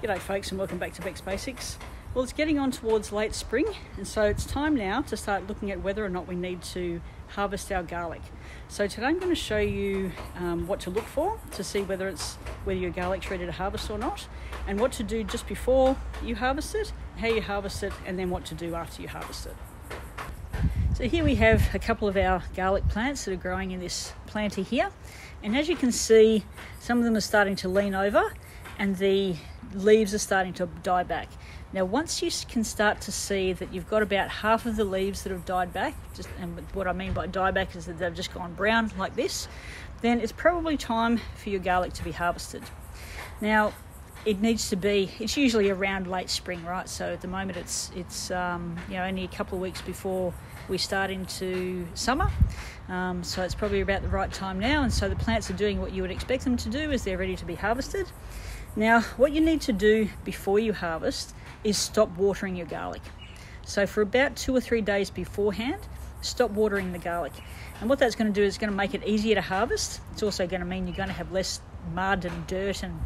G'day folks and welcome back to Beck's Basics. Well it's getting on towards late spring and so it's time now to start looking at whether or not we need to harvest our garlic. So today I'm going to show you um, what to look for to see whether it's whether your garlic's ready to harvest or not and what to do just before you harvest it, how you harvest it and then what to do after you harvest it. So here we have a couple of our garlic plants that are growing in this planter here and as you can see some of them are starting to lean over and the leaves are starting to die back. Now, once you can start to see that you've got about half of the leaves that have died back, just and what I mean by die back is that they've just gone brown like this, then it's probably time for your garlic to be harvested. Now, it needs to be. It's usually around late spring, right? So at the moment, it's it's um, you know only a couple of weeks before we start into summer. Um, so it's probably about the right time now, and so the plants are doing what you would expect them to do, as they're ready to be harvested. Now, what you need to do before you harvest is stop watering your garlic. So, for about two or three days beforehand, stop watering the garlic. And what that's going to do is going to make it easier to harvest. It's also going to mean you're going to have less mud and dirt and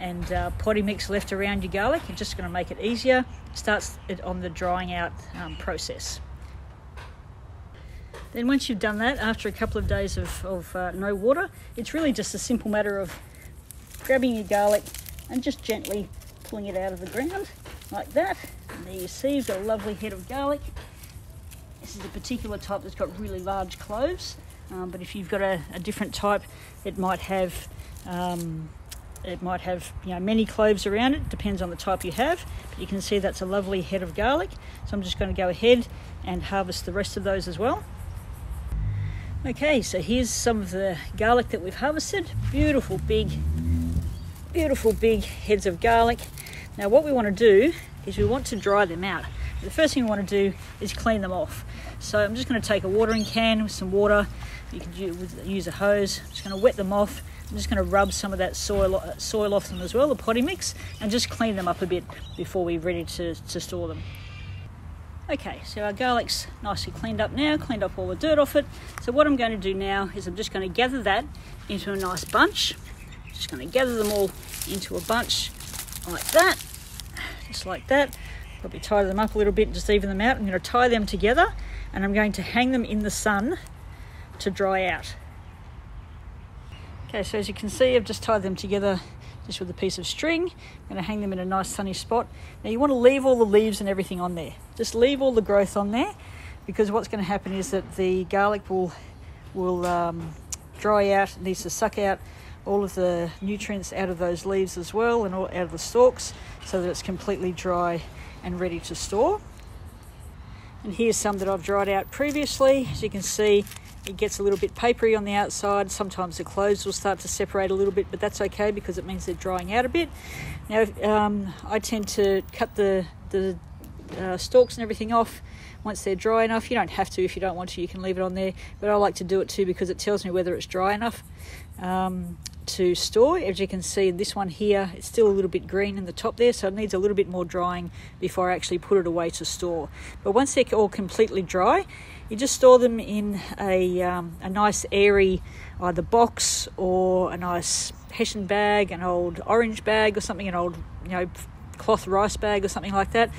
and uh, potty mix left around your garlic. It's just going to make it easier. Starts it on the drying out um, process. Then once you've done that, after a couple of days of, of uh, no water, it's really just a simple matter of grabbing your garlic, and just gently pulling it out of the ground like that. And there you see, you've got a lovely head of garlic. This is a particular type that's got really large cloves, um, but if you've got a, a, different type, it might have um, it might have you know many cloves around it. Depends on the type you have. But you can see that's a lovely head of garlic. So I'm just going to go ahead and harvest the rest of those as well. Okay, so here's some of the garlic that we've harvested. Beautiful big beautiful big heads of garlic. Now what we want to do is we want to dry them out. The first thing we want to do is clean them off. So I'm just going to take a watering can with some water. You can use a hose. I'm just going to wet them off. I'm just going to rub some of that soil soil off them as well, the potty mix, and just clean them up a bit before we're ready to, to store them. Okay, so our garlic's nicely cleaned up now, cleaned up all the dirt off it. So what I'm going to do now is I'm just going to gather that into a nice bunch just going to gather them all into a bunch like that, just like that. Probably tie them up a little bit just even them out. I'm going to tie them together and I'm going to hang them in the sun to dry out. Okay, so as you can see, I've just tied them together just with a piece of string. I'm going to hang them in a nice sunny spot. Now you want to leave all the leaves and everything on there. Just leave all the growth on there because what's going to happen is that the garlic will will um, dry out, needs to suck out all of the nutrients out of those leaves as well and all out of the stalks so that it's completely dry and ready to store. And here's some that I've dried out previously. As you can see, it gets a little bit papery on the outside. Sometimes the cloves will start to separate a little bit, but that's okay because it means they're drying out a bit. Now, um, I tend to cut the, the uh, stalks and everything off once they're dry enough. You don't have to if you don't want to, you can leave it on there, but I like to do it too because it tells me whether it's dry enough. Um, to store. As you can see, this one here, it's still a little bit green in the top there, so it needs a little bit more drying before I actually put it away to store. But once they're all completely dry, you just store them in a, um, a nice airy either box or a nice hessian bag, an old orange bag or something, an old you know cloth rice bag or something like that.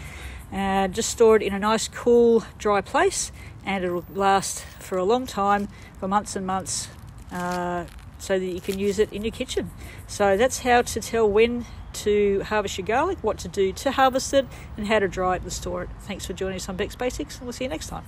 And just store it in a nice, cool, dry place, and it'll last for a long time, for months and months. Uh, so that you can use it in your kitchen. So that's how to tell when to harvest your garlic, what to do to harvest it, and how to dry it and store it. Thanks for joining us on Beck's Basics, and we'll see you next time.